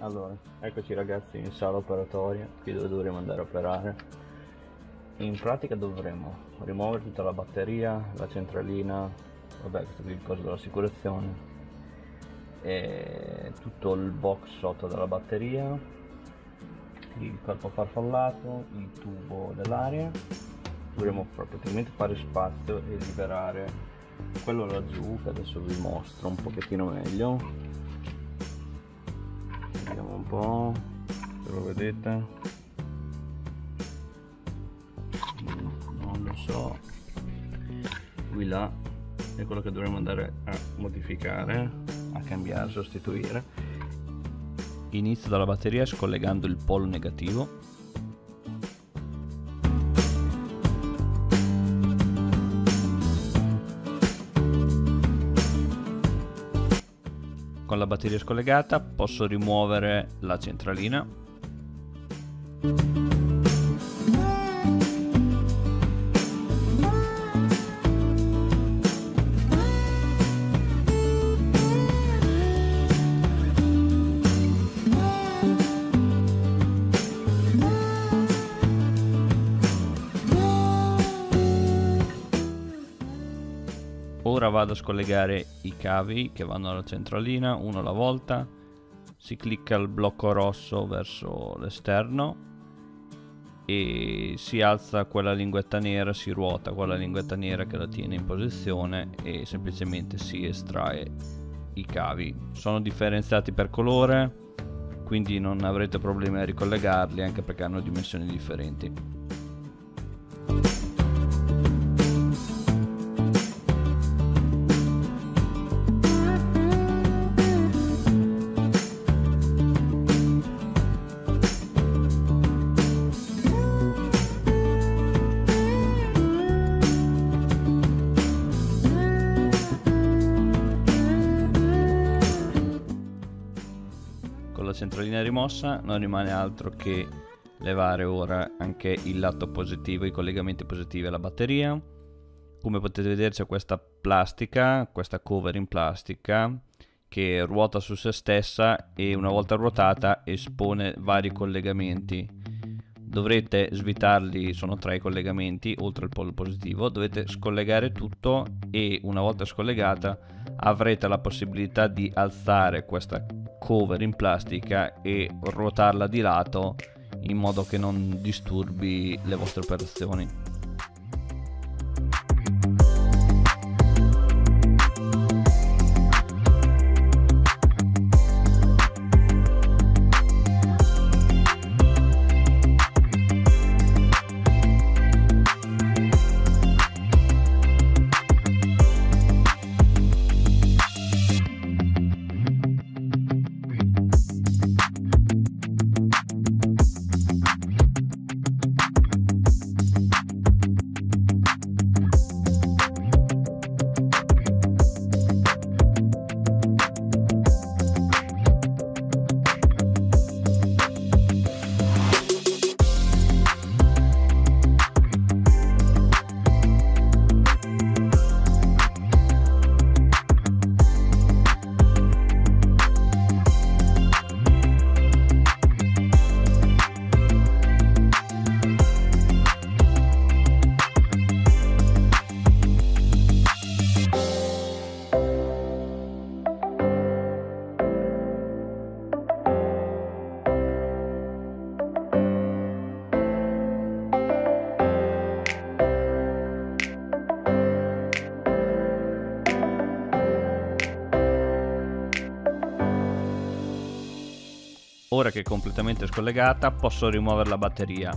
Allora, eccoci ragazzi in sala operatoria, qui dove dovremo andare a operare. In pratica dovremo rimuovere tutta la batteria, la centralina, vabbè questo qui è il coso dell'assicurazione, e tutto il box sotto della batteria, il corpo farfallato, il tubo dell'aria. Dovremo praticamente fare spazio e liberare quello laggiù che adesso vi mostro un pochettino meglio po' se lo vedete. Non lo so. Qui là è quello che dovremmo andare a modificare a cambiare sostituire. Inizio dalla batteria scollegando il polo negativo con la batteria scollegata posso rimuovere la centralina ora vado a scollegare i cavi che vanno alla centralina uno alla volta. Si clicca il blocco rosso verso l'esterno e si alza quella linguetta nera si ruota quella linguetta nera che la tiene in posizione e semplicemente si estrae i cavi. Sono differenziati per colore quindi non avrete problemi a ricollegarli anche perché hanno dimensioni differenti centralina rimossa non rimane altro che levare ora anche il lato positivo, i collegamenti positivi alla batteria. Come potete vedere c'è questa plastica, questa cover in plastica che ruota su se stessa e una volta ruotata espone vari collegamenti. Dovrete svitarli, sono tre i collegamenti oltre al polo positivo, dovete scollegare tutto e una volta scollegata avrete la possibilità di alzare questa cover in plastica e ruotarla di lato in modo che non disturbi le vostre operazioni. Che è completamente scollegata posso rimuovere la batteria,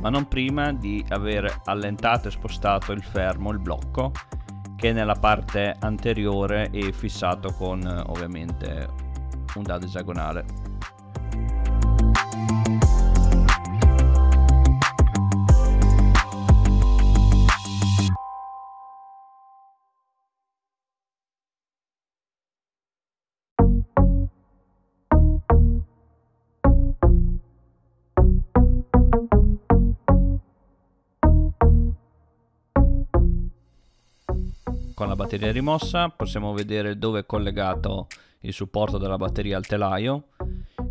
ma non prima di aver allentato e spostato il fermo, il blocco, che è nella parte anteriore e fissato con ovviamente un dado esagonale. Batteria rimossa possiamo vedere dove è collegato il supporto della batteria al telaio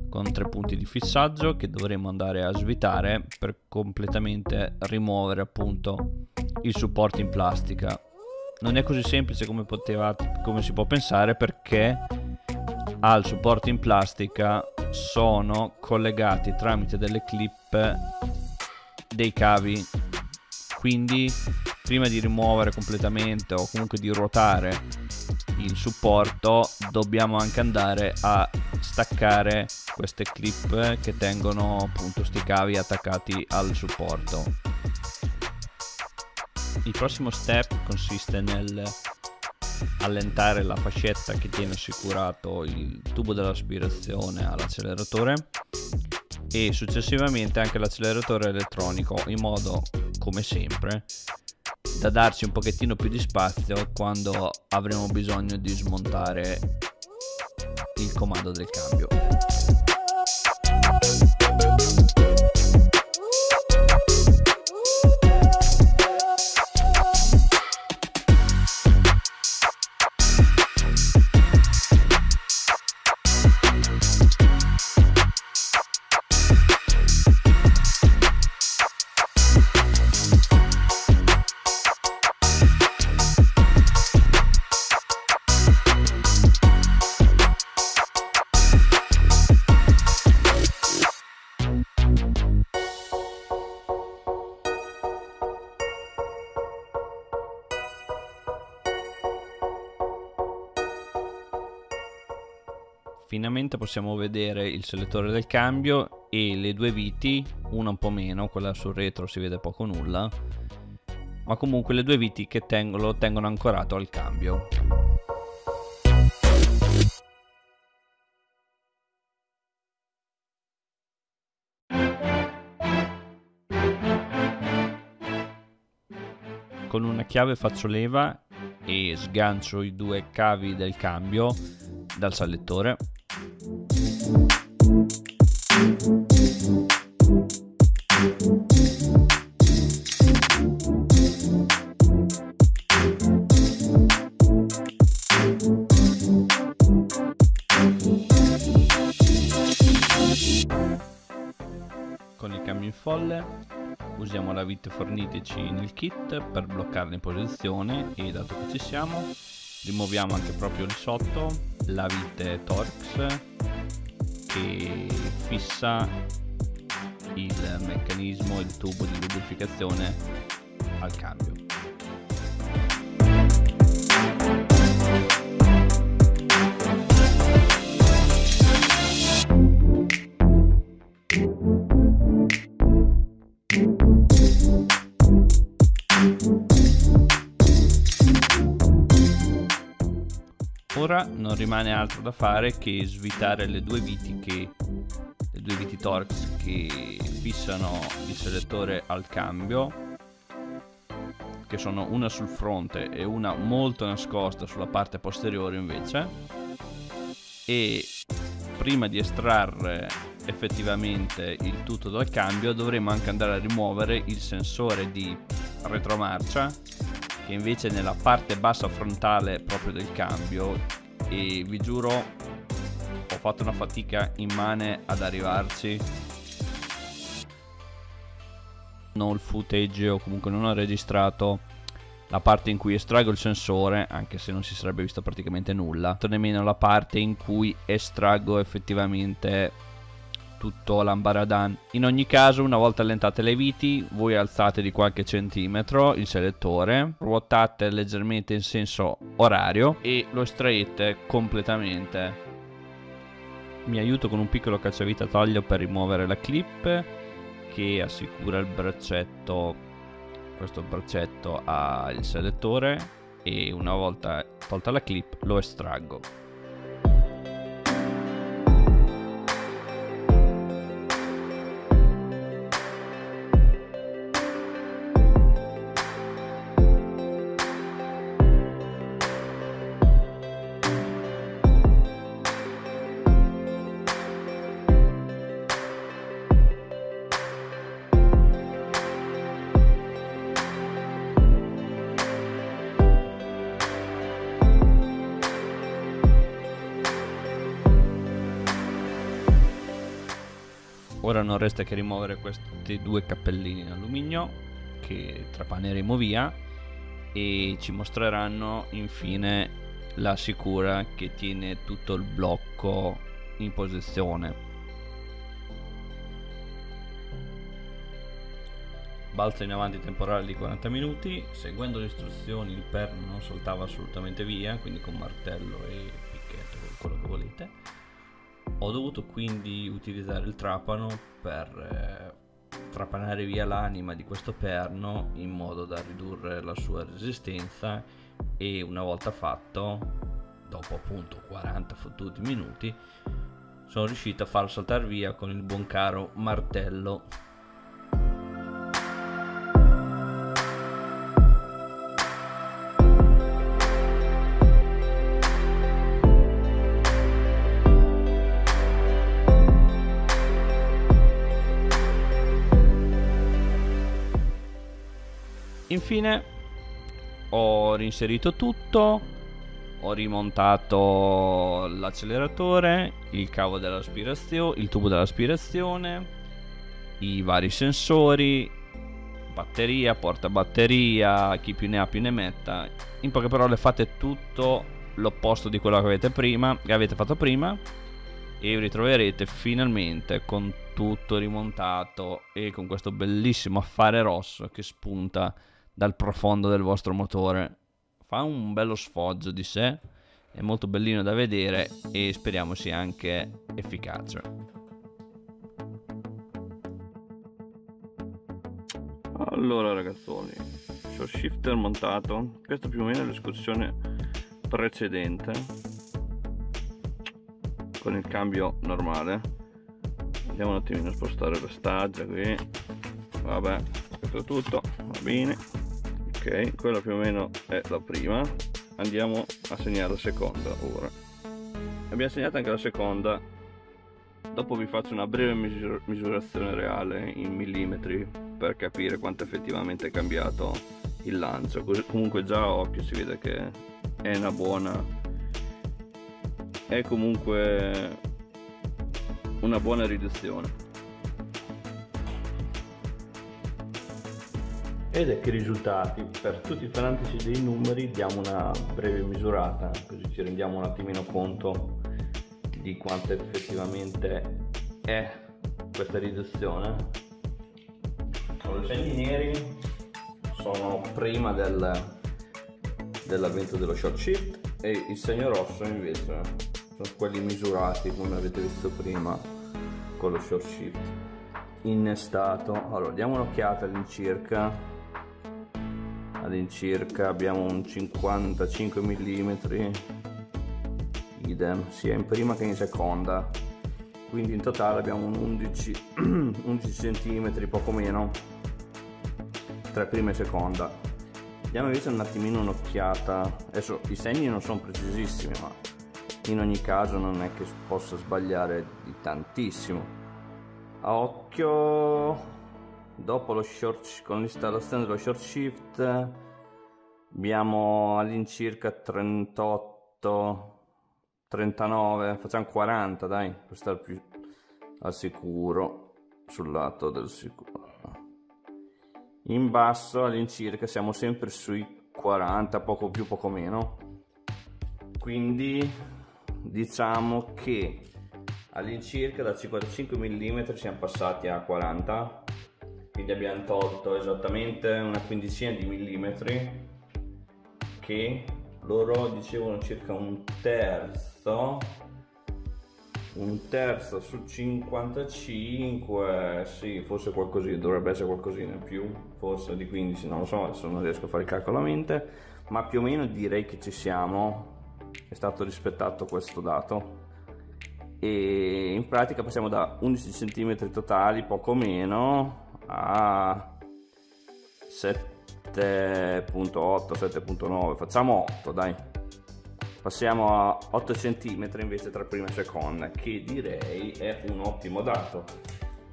con tre punti di fissaggio che dovremo andare a svitare per completamente rimuovere appunto il supporto in plastica. Non è così semplice come, poteva, come si può pensare perché al supporto in plastica sono collegati tramite delle clip dei cavi. Quindi prima di rimuovere completamente o comunque di ruotare il supporto dobbiamo anche andare a staccare queste clip che tengono appunto sti cavi attaccati al supporto. Il prossimo step consiste nel allentare la fascetta che tiene assicurato il tubo dell'aspirazione all'acceleratore e successivamente anche l'acceleratore elettronico in modo come sempre da darci un pochettino più di spazio quando avremo bisogno di smontare il comando del cambio. Finalmente possiamo vedere il selettore del cambio e le due viti, una un po' meno, quella sul retro si vede poco nulla, ma comunque le due viti che tengono, lo tengono ancorato al cambio. Con una chiave faccio leva e sgancio i due cavi del cambio dal salettore vite forniteci nel kit per bloccarla in posizione e dato che ci siamo rimuoviamo anche proprio lì sotto la vite Torx che fissa il meccanismo il tubo di lubrificazione al cambio Ora non rimane altro da fare che svitare le due viti che le due viti Torx che fissano il selettore al cambio che sono una sul fronte e una molto nascosta sulla parte posteriore invece. E prima di estrarre effettivamente il tutto dal cambio dovremo anche andare a rimuovere il sensore di retromarcia che invece nella parte bassa frontale proprio del cambio e vi giuro ho fatto una fatica immane ad arrivarci. Non ho il footage o comunque non ho registrato la parte in cui estraggo il sensore anche se non si sarebbe visto praticamente nulla. Nemmeno la parte in cui estraggo effettivamente tutto l'ambaradan. In ogni caso, una volta allentate le viti, voi alzate di qualche centimetro il selettore, ruotate leggermente in senso orario e lo estraete completamente. Mi aiuto con un piccolo cacciavite a taglio per rimuovere la clip che assicura il braccetto, questo braccetto al selettore e una volta tolta la clip lo estraggo. Ora non resta che rimuovere questi due cappellini in alluminio che trapaneremo via e ci mostreranno infine la sicura che tiene tutto il blocco in posizione. Balza in avanti temporale di 40 minuti. Seguendo le istruzioni il perno non saltava assolutamente via quindi con martello e picchetto quello che volete ho dovuto quindi utilizzare il trapano per eh, trapanare via l'anima di questo perno in modo da ridurre la sua resistenza e una volta fatto dopo appunto 40 fottuti minuti sono riuscito a farlo saltare via con il buon caro martello Infine ho reinserito tutto, ho rimontato l'acceleratore, il cavo dell'aspirazione, il tubo dell'aspirazione, i vari sensori, batteria, portabatteria, chi più ne ha più ne metta. In poche parole fate tutto l'opposto di quello che avete prima, che avete fatto prima e vi ritroverete finalmente con tutto rimontato e con questo bellissimo affare rosso che spunta dal profondo del vostro motore. Fa un bello sfoggio di sé, è molto bellino da vedere e speriamo sia anche efficace. Allora ragazzoni, short shifter montato, questa più o meno è l'escursione precedente con il cambio normale andiamo un attimino a spostare la staggia qui vabbè questo è tutto va bene ok quella più o meno è la prima. Andiamo a segnare la seconda ora. Abbiamo segnato anche la seconda. Dopo vi faccio una breve misur misurazione reale in millimetri per capire quanto effettivamente è cambiato il lancio. Così, comunque già a occhio si vede che è una buona è comunque una buona riduzione ed ecco i risultati. Per tutti i fanatici dei numeri diamo una breve misurata così ci rendiamo un attimino conto di quanto effettivamente è questa riduzione. Allora, i segni neri sono prima del, dell'avvento dello short shift e il segno rosso invece sono quelli misurati come avete visto prima con lo short shift innestato. Allora diamo un'occhiata all'incirca all'incirca abbiamo un 55 mm idem sia in prima che in seconda. Quindi in totale abbiamo un 11, 11 cm poco meno tra prima e seconda. Diamo invece un attimino un'occhiata. Adesso i segni non sono precisissimi ma in ogni caso non è che possa sbagliare di tantissimo. A occhio dopo lo short con l'installazione dello short shift abbiamo all'incirca 38 39 facciamo 40 dai per stare più al sicuro sul lato del sicuro. In basso all'incirca siamo sempre sui 40 poco più poco meno. Quindi diciamo che all'incirca da 55 mm siamo passati a 40 quindi abbiamo tolto esattamente una quindicina di millimetri che loro dicevano circa un terzo un terzo su 55 sì forse qualcosina dovrebbe essere qualcosina in più forse di 15 non lo so adesso non riesco a fare il calcolo a mente ma più o meno direi che ci siamo. È stato rispettato questo dato. E in pratica passiamo da 11 cm totali poco meno a 7.8 7.9 facciamo 8 dai. Passiamo a 8 cm invece tra prima e seconda che direi è un ottimo dato.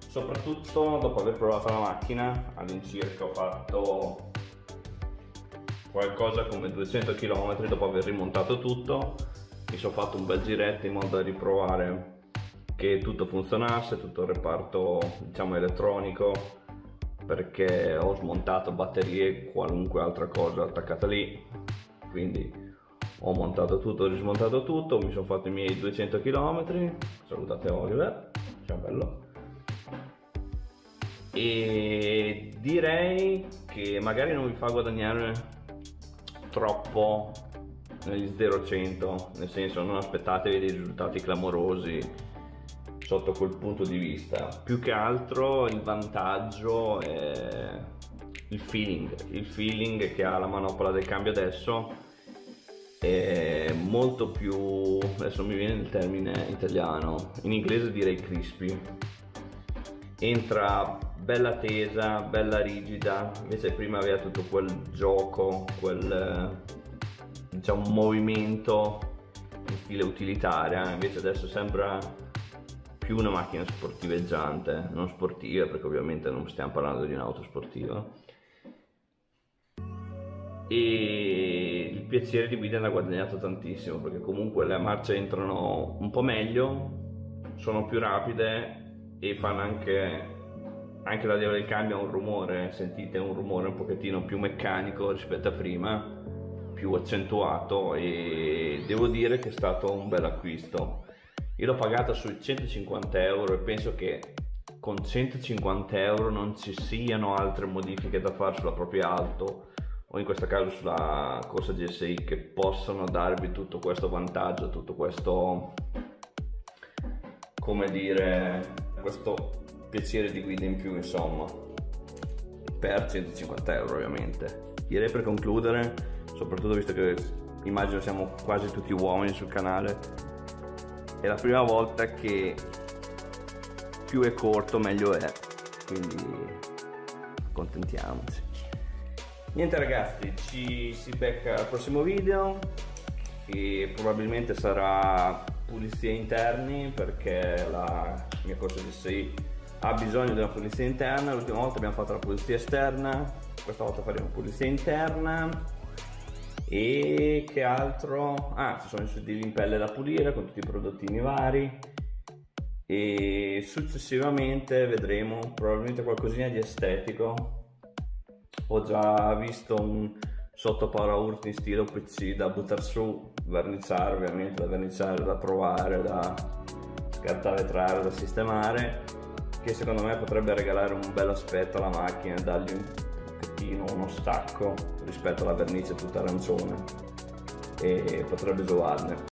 Soprattutto dopo aver provato la macchina all'incirca ho fatto qualcosa come 200 km dopo aver rimontato tutto. Mi sono fatto un bel giretto in modo da riprovare che tutto funzionasse, tutto il reparto diciamo elettronico perché ho smontato batterie e qualunque altra cosa attaccata lì. Quindi ho montato tutto, ho rismontato tutto, mi sono fatto i miei 200 km salutate Oliver, ciao bello. E direi che magari non vi fa guadagnare troppo negli 0-100 nel senso non aspettatevi dei risultati clamorosi sotto quel punto di vista. Più che altro il vantaggio è il feeling, il feeling che ha la manopola del cambio adesso è molto più, adesso mi viene il termine italiano, in inglese direi crispy. Entra bella tesa, bella rigida, invece prima aveva tutto quel gioco, quel diciamo movimento in stile utilitaria, invece adesso sembra più una macchina sportiveggiante, non sportiva perché ovviamente non stiamo parlando di un'auto sportiva. E il piacere di guida l'ha guadagnato tantissimo perché comunque le marce entrano un po' meglio, sono più rapide e fanno anche, anche la leva del cambio ha un rumore, sentite un rumore un pochettino più meccanico rispetto a prima, più accentuato e devo dire che è stato un bel acquisto io l'ho pagata sui 150 euro e penso che con 150 euro non ci siano altre modifiche da fare sulla propria auto o in questo caso sulla Corsa GSI che possano darvi tutto questo vantaggio, tutto questo come dire questo piacere di guida in più insomma per 150 euro ovviamente. Direi per concludere soprattutto visto che immagino siamo quasi tutti uomini sul canale è la prima volta che più è corto meglio è. Quindi accontentiamoci. Niente ragazzi ci si becca al prossimo video che probabilmente sarà pulizia interni perché la mia corsa di 6 ha bisogno di una pulizia interna. L'ultima volta abbiamo fatto la pulizia esterna questa volta faremo pulizia interna e che altro? Ah, ci sono i sedili in pelle da pulire con tutti i prodottini vari e successivamente vedremo probabilmente qualcosina di estetico ho già visto un sottopara urti in stile PC da buttare su verniciare ovviamente da verniciare da provare da scartare vetrare da sistemare che secondo me potrebbe regalare un bel aspetto alla macchina e dargli un pochettino uno stacco rispetto alla vernice tutta arancione e potrebbe giovarne